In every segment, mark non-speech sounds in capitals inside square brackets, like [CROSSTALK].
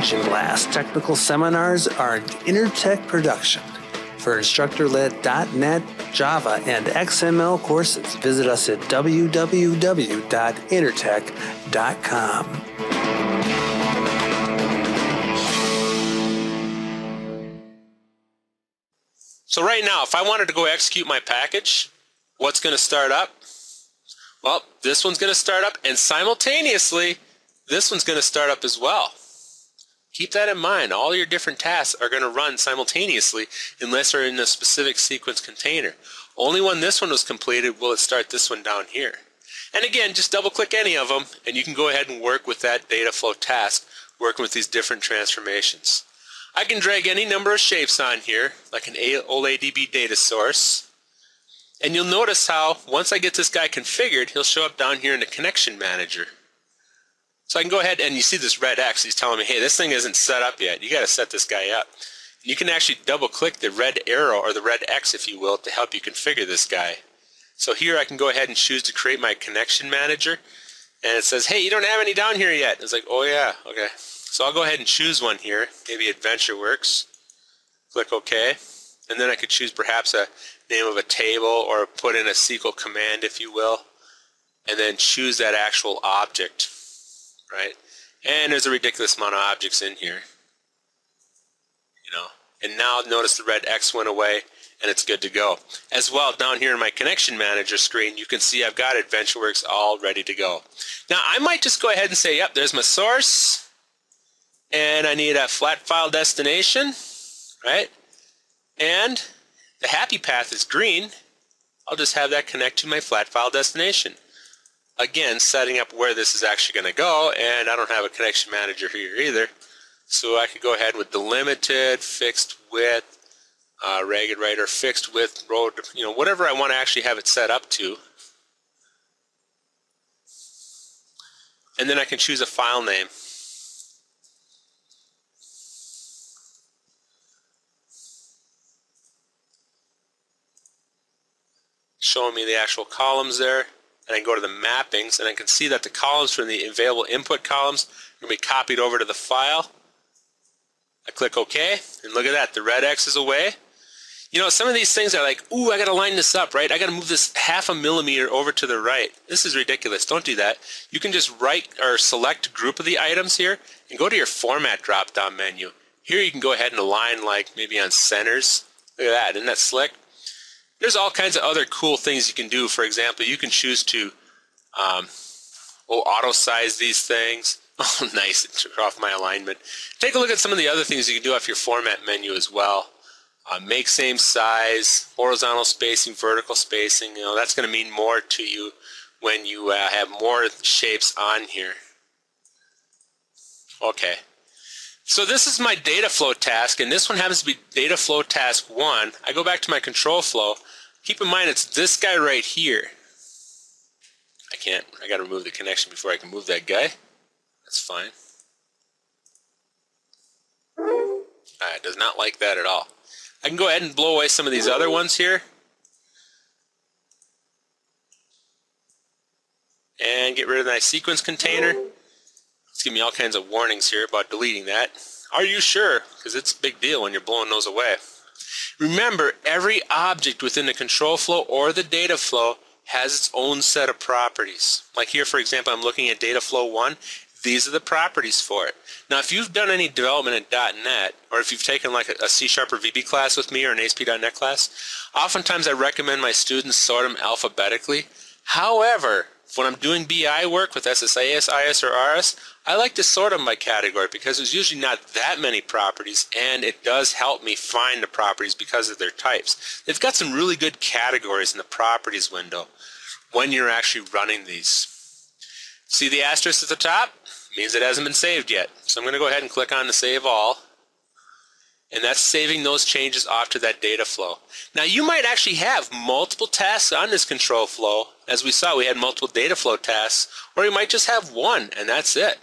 Oxygen Blast technical seminars are an Intertech production. For instructor-led.NET, Java, and XML courses, visit us at www.intertech.com. So right now, if I wanted to go execute my package, what's going to start up? Well, this one's going to start up, and simultaneously, this one's going to start up as well. Keep that in mind. All your different tasks are going to run simultaneously unless they're in a specific sequence container. Only when this one was completed will it start this one down here. And again, just double click any of them and you can go ahead and work with that data flow task, working with these different transformations. I can drag any number of shapes on here, like an OLE DB data source. And you'll notice how once I get this guy configured, he'll show up down here in the connection manager. So I can go ahead and you see this red X, he's telling me, hey, this thing isn't set up yet. You got to set this guy up. You can actually double click the red arrow or the red X, if you will, to help you configure this guy. So here I can go ahead and choose to create my connection manager. And it says, hey, you don't have any down here yet. It's like, oh yeah, okay. So I'll go ahead and choose one here, maybe AdventureWorks. Click OK. And then I could choose perhaps a name of a table or put in a SQL command, if you will. And then choose that actual object, right? And there's a ridiculous amount of objects in here. You know, and now notice the red X went away and it's good to go. As well, down here in my connection manager screen, you can see I've got AdventureWorks all ready to go. Now, I might just go ahead and say, yep, there's my source and I need a flat file destination, right? And the happy path is green. I'll just have that connect to my flat file destination. Again, setting up where this is actually going to go, and I don't have a connection manager here either. So I could go ahead with delimited, fixed width, uh, ragged right, or fixed width, road, you know, whatever I want to actually have it set up to. And then I can choose a file name. showing me the actual columns there. And I go to the mappings and I can see that the columns from the available input columns are going to be copied over to the file. I click OK, and look at that, the red X is away. You know, some of these things are like, ooh, I got to line this up, right? I got to move this half a millimeter over to the right. This is ridiculous. Don't do that. You can just right or select group of the items here and go to your format drop-down menu. Here you can go ahead and align like maybe on centers. Look at that. Isn't that slick? There's all kinds of other cool things you can do. For example, you can choose to um, oh, auto size these things. [LAUGHS] Oh, nice. It took off my alignment. Take a look at some of the other things you can do off your format menu as well. Uh, make same size, horizontal spacing, vertical spacing. You know, that's going to mean more to you when you uh, have more shapes on here. Okay. So this is my data flow task, and this one happens to be data flow task 1. I go back to my control flow. Keep in mind it's this guy right here. I can't, I gotta remove the connection before I can move that guy. That's fine. Alright, does not like that at all. I can go ahead and blow away some of these other ones here. And get rid of my sequence container. It's giving me all kinds of warnings here about deleting that. Are you sure? Because it's a big deal when you're blowing those away. Remember, every object within the control flow or the data flow has its own set of properties. Like here, for example, I'm looking at data flow 1. These are the properties for it. Now, if you've done any development in .NET, or if you've taken like a C Sharp or VB class with me or an ASP.NET class, oftentimes I recommend my students sort them alphabetically. However, when I'm doing BI work with SSIS, IS, or RS, I like to sort them by category because there's usually not that many properties and it does help me find the properties because of their types. They've got some really good categories in the properties window when you're actually running these. See the asterisk at the top? means it hasn't been saved yet. So I'm going to go ahead and click on the Save All and that's saving those changes off to that data flow. Now you might actually have multiple tasks on this control flow. As we saw, we had multiple data flow tasks, or you might just have one, and that's it.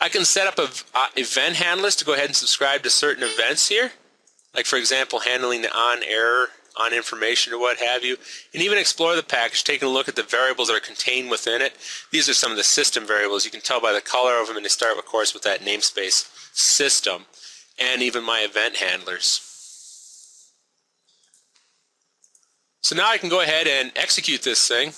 I can set up a, uh, event handlers to go ahead and subscribe to certain events here. Like for example, handling the on error on information or what have you, and even explore the package, taking a look at the variables that are contained within it. These are some of the system variables. You can tell by the color of them, and they start, of course, with that namespace system, and even my event handlers. So now I can go ahead and execute this thing.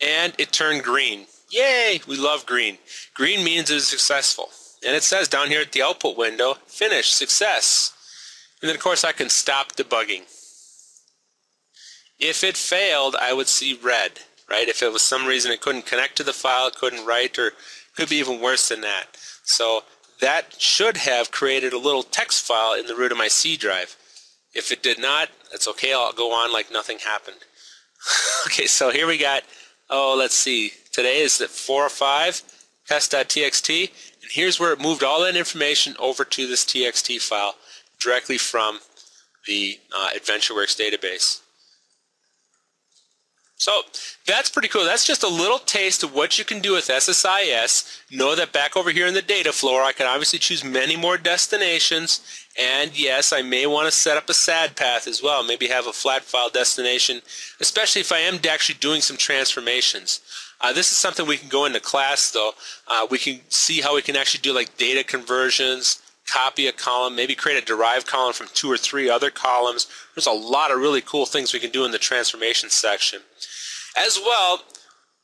And it turned green. Yay! We love green. Green means it is successful. And it says down here at the output window, finish, success. And then of course I can stop debugging. If it failed, I would see red, right? If it was some reason it couldn't connect to the file, couldn't write, or could be even worse than that. So that should have created a little text file in the root of my C drive. If it did not, that's okay. I'll go on like nothing happened. [LAUGHS] okay, so here we got, oh, let's see. Today is the 4 or 5, test.txt, and here's where it moved all that information over to this txt file directly from the uh, AdventureWorks database. So that's pretty cool. That's just a little taste of what you can do with SSIS. Know that back over here in the data flow, I can obviously choose many more destinations. And yes, I may want to set up a SAD path as well. Maybe have a flat file destination, especially if I am actually doing some transformations. Uh, this is something we can go into class though. Uh, we can see how we can actually do like data conversions, copy a column, maybe create a derived column from two or three other columns. There's a lot of really cool things we can do in the transformation section. As well,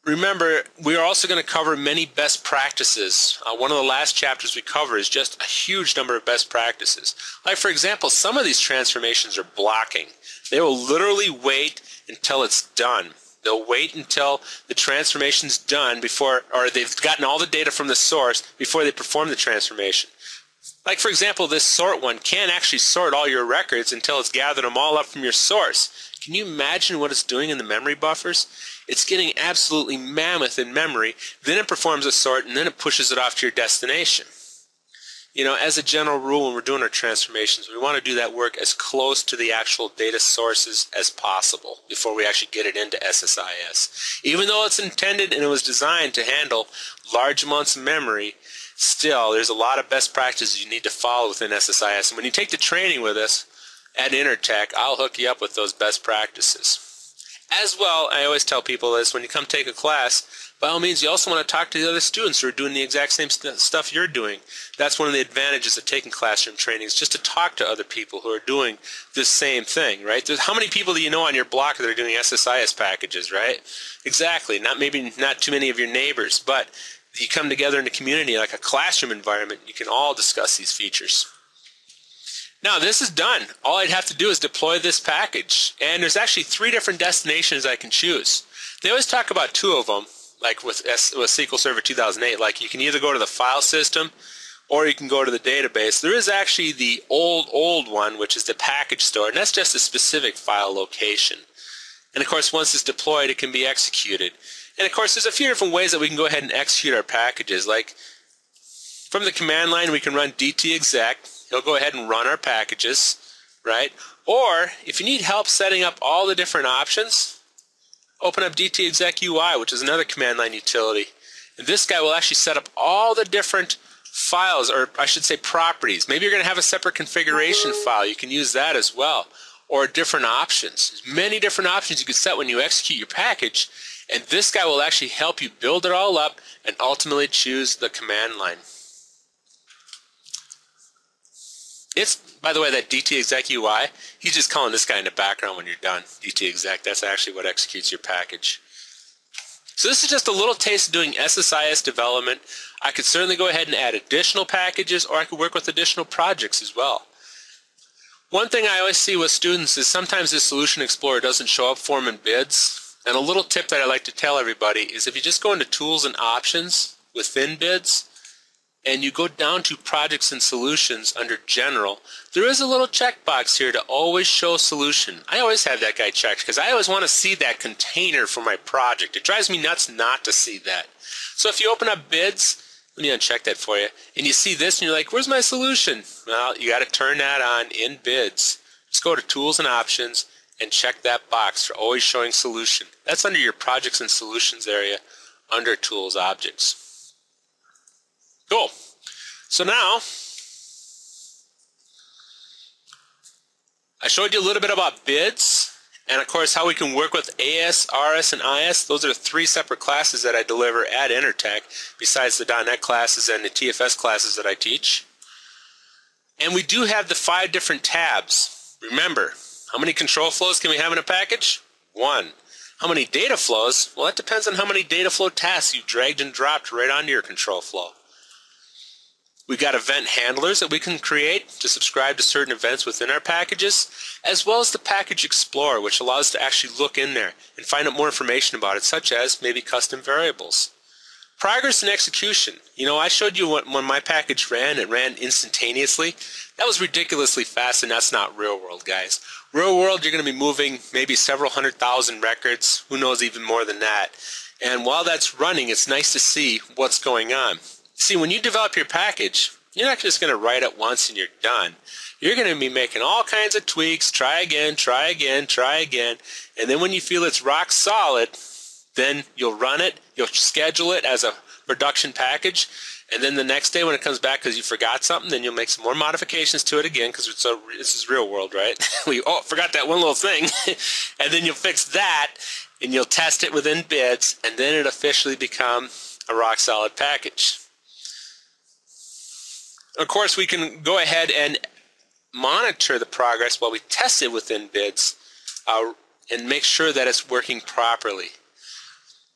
remember, we are also going to cover many best practices. Uh, one of the last chapters we cover is just a huge number of best practices. Like, for example, some of these transformations are blocking. They will literally wait until it's done. They'll wait until the transformation's done before, or they've gotten all the data from the source before they perform the transformation. Like, for example, this sort one can't actually sort all your records until it's gathered them all up from your source. Can you imagine what it's doing in the memory buffers? It's getting absolutely mammoth in memory, then it performs a sort, and then it pushes it off to your destination. You know, as a general rule, when we're doing our transformations, we want to do that work as close to the actual data sources as possible before we actually get it into SSIS. Even though it's intended and it was designed to handle large amounts of memory, still, there's a lot of best practices you need to follow within SSIS. And when you take the training with us at Intertech, I'll hook you up with those best practices. As well, I always tell people this, when you come take a class, by all means, you also want to talk to the other students who are doing the exact same st stuff you're doing. That's one of the advantages of taking classroom training is just to talk to other people who are doing the same thing, right? There's, how many people do you know on your block that are doing SSIS packages, right? Exactly. Not maybe not too many of your neighbors, but you come together in a community like a classroom environment, you can all discuss these features. Now this is done. All I'd have to do is deploy this package. And there's actually three different destinations I can choose. They always talk about two of them, like with, S with SQL Server 2008. Like you can either go to the file system or you can go to the database. There is actually the old, old one, which is the package store, and that's just a specific file location. And of course, once it's deployed, it can be executed. And of course, there's a few different ways that we can go ahead and execute our packages. Like from the command line, we can run dtexec. He'll go ahead and run our packages, right? Or if you need help setting up all the different options, open up dtexec UI, which is another command line utility. And this guy will actually set up all the different files, or I should say properties. Maybe you're going to have a separate configuration file. You can use that as well. Or different options. There's many different options you can set when you execute your package. And this guy will actually help you build it all up and ultimately choose the command line. It's, by the way, that dtexec UI, he's just calling this guy in the background when you're done. dtexec, that's actually what executes your package. So this is just a little taste of doing SSIS development. I could certainly go ahead and add additional packages or I could work with additional projects as well. One thing I always see with students is sometimes the Solution Explorer doesn't show up for them in BIDS. And a little tip that I like to tell everybody is if you just go into Tools and Options within BIDS, and you go down to Projects and Solutions under General, there is a little checkbox here to always show solution. I always have that guy checked because I always want to see that container for my project. It drives me nuts not to see that. So if you open up BIDS, let me uncheck that for you, and you see this and you're like, where's my solution? Well, you got to turn that on in BIDS. Just go to Tools and Options, and check that box for always showing solution. That's under your projects and solutions area under tools objects. Cool. So now I showed you a little bit about BIDS and of course how we can work with AS, RS, and IS. Those are three separate classes that I deliver at Intertech besides the .NET classes and the TFS classes that I teach. And we do have the five different tabs. Remember, how many control flows can we have in a package? One. How many data flows? Well, that depends on how many data flow tasks you dragged and dropped right onto your control flow. We've got event handlers that we can create to subscribe to certain events within our packages, as well as the Package Explorer, which allows us to actually look in there and find out more information about it, such as maybe custom variables. Progress and execution. You know, I showed you when, when my package ran, it ran instantaneously. That was ridiculously fast, and that's not real world, guys. Real world, you're going to be moving maybe several hundred thousand records, who knows even more than that. And while that's running, it's nice to see what's going on. See, when you develop your package, you're not just going to write it once and you're done. You're going to be making all kinds of tweaks, try again, try again, try again. And then when you feel it's rock solid, then you'll run it, you'll schedule it as a production package, and then the next day when it comes back because you forgot something, then you'll make some more modifications to it again because it's so this is real world, right? [LAUGHS] we oh forgot that one little thing, [LAUGHS] and then you'll fix that and you'll test it within BIDS, and then it officially become a rock solid package. Of course, we can go ahead and monitor the progress while we test it within BIDS uh, and make sure that it's working properly.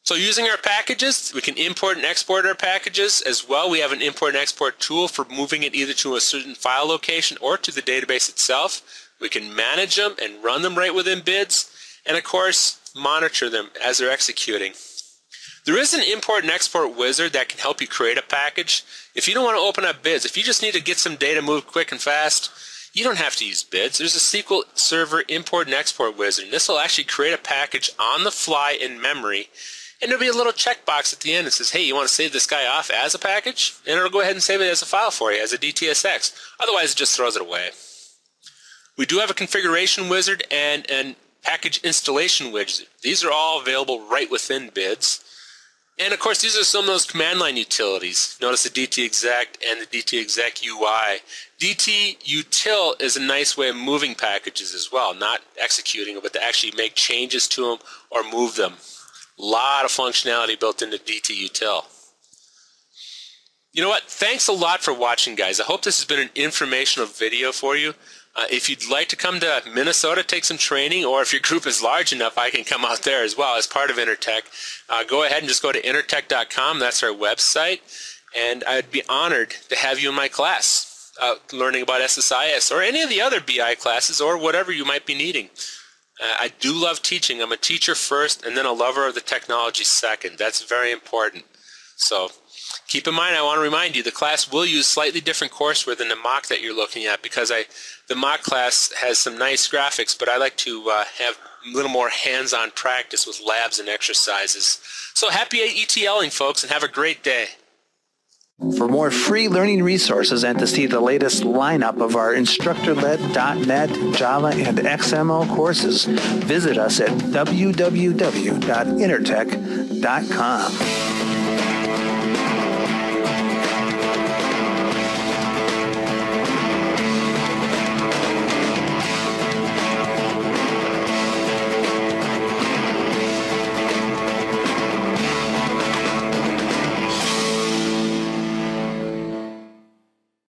So using our packages, we can import and export our packages as well. We have an import and export tool for moving it either to a certain file location or to the database itself. We can manage them and run them right within BIDS and of course monitor them as they're executing. There is an import and export wizard that can help you create a package. If you don't want to open up BIDS, if you just need to get some data moved quick and fast, you don't have to use BIDS. There's a SQL Server import and export wizard. And this will actually create a package on the fly in memory. And there'll be a little checkbox at the end that says, hey, you want to save this guy off as a package? And it'll go ahead and save it as a file for you, as a DTSX. Otherwise, it just throws it away. We do have a configuration wizard and an package installation wizard. These are all available right within BIDS. And of course, these are some of those command line utilities. Notice the DT dtexec and the dtexec UI. dtutil is a nice way of moving packages as well, not executing them, but to actually make changes to them or move them. A lot of functionality built into dtutil. You know what? Thanks a lot for watching, guys. I hope this has been an informational video for you. Uh, if you'd like to come to Minnesota, take some training, or if your group is large enough, I can come out there as well as part of Intertech. Uh, go ahead and just go to intertech.com. That's our website. And I'd be honored to have you in my class, uh, learning about SSIS or any of the other BI classes or whatever you might be needing. Uh, I do love teaching. I'm a teacher first and then a lover of the technology second. That's very important. So keep in mind, I want to remind you, the class will use slightly different courseware than the MOC that you're looking at because I, the MOC class has some nice graphics, but I like to uh, have a little more hands-on practice with labs and exercises. So happy ETLing, folks, and have a great day. For more free learning resources and to see the latest lineup of our instructor-led .NET, Java, and XML courses, visit us at www.intertech.com.